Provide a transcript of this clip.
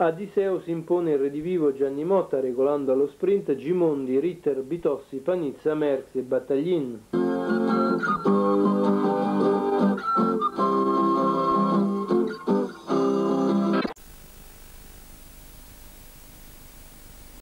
Adiseo si impone il redivivo Gianni Motta regolando allo sprint Gimondi, Ritter, Bitossi, Panizza, Merx e Battaglin.